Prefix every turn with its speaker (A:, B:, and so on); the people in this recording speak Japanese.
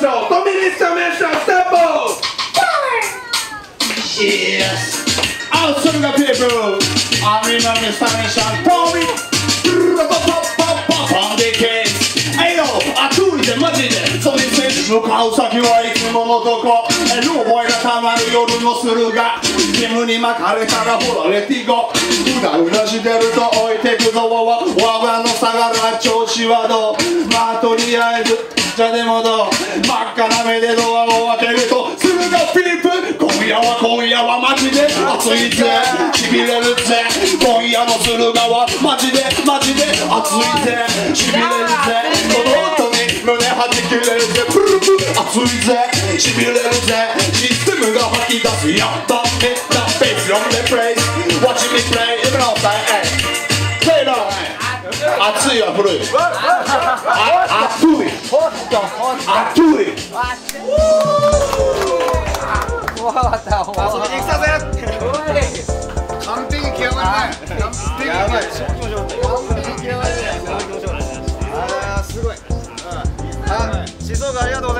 A: しょうコンビニストメーションステップ
B: Yes. Also the people. I remember Spanish and Tommy. On the case. えよ、あくりでマジでそれで向かう先はいつものとこえの覚えがたまる夜のするが煙に巻かれたらほらレティゴうだうなしてると置いてくぞわわわがの下がる調子はどうまあとりあえずじゃでもどう真っ赤な目でドアを開けるとするがピープ。今夜は今夜はマジで。暑いぜ。しびれるぜ。今夜の駿河はマジで。マジで。暑いぜ。しびれるぜ。この音に胸はじきれるぜ。プルプル。暑いぜ。しびれるぜ。システムが吐き出す。やった。めた。ベース on the place Watch me play 熱いは古い。熱い。熱い。暑い。
C: 完璧極まりない。やばい。完璧極まりない。あーすごい、あ静岡ありがとうござい。ます